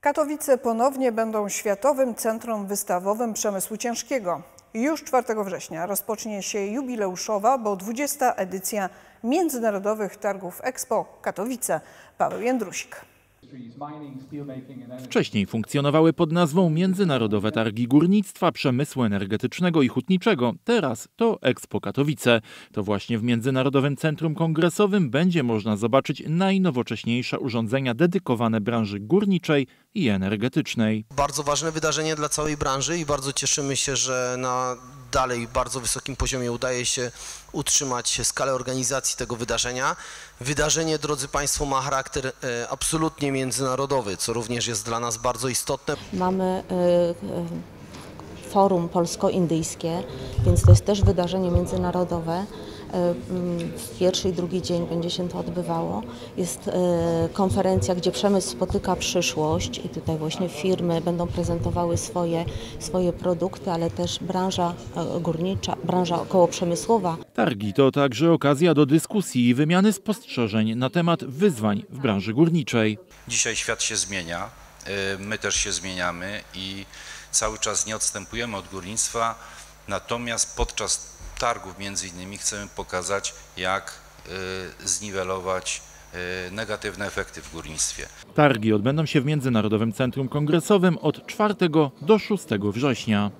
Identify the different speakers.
Speaker 1: Katowice ponownie będą Światowym Centrum Wystawowym Przemysłu Ciężkiego. Już 4 września rozpocznie się jubileuszowa, bo 20. edycja Międzynarodowych Targów Expo Katowice. Paweł Jędrusik.
Speaker 2: Wcześniej funkcjonowały pod nazwą Międzynarodowe Targi Górnictwa, Przemysłu Energetycznego i Hutniczego. Teraz to Expo Katowice. To właśnie w Międzynarodowym Centrum Kongresowym będzie można zobaczyć najnowocześniejsze urządzenia dedykowane branży górniczej i energetycznej.
Speaker 3: Bardzo ważne wydarzenie dla całej branży i bardzo cieszymy się, że na dalej bardzo wysokim poziomie udaje się utrzymać skalę organizacji tego wydarzenia. Wydarzenie, drodzy Państwo, ma charakter e, absolutnie międzynarodowy, co również jest dla nas bardzo istotne.
Speaker 4: Mamy y, y, forum polsko-indyjskie, więc to jest też wydarzenie międzynarodowe. Y, mm, W pierwszy i drugi dzień będzie się to odbywało. Jest y, konferencja, gdzie przemysł spotyka przyszłość i tutaj właśnie firmy będą prezentowały swoje, swoje produkty, ale też branża y, górnicza, branża okołoprzemysłowa
Speaker 2: Targi to także okazja do dyskusji i wymiany spostrzeżeń na temat wyzwań w branży górniczej.
Speaker 5: Dzisiaj świat się zmienia, my też się zmieniamy i cały czas nie odstępujemy od górnictwa, natomiast podczas targów między innymi chcemy pokazać, jak y, zniwelować y, negatywne efekty w górnictwie.
Speaker 2: Targi odbędą się w Międzynarodowym Centrum Kongresowym od 4 do 6 września.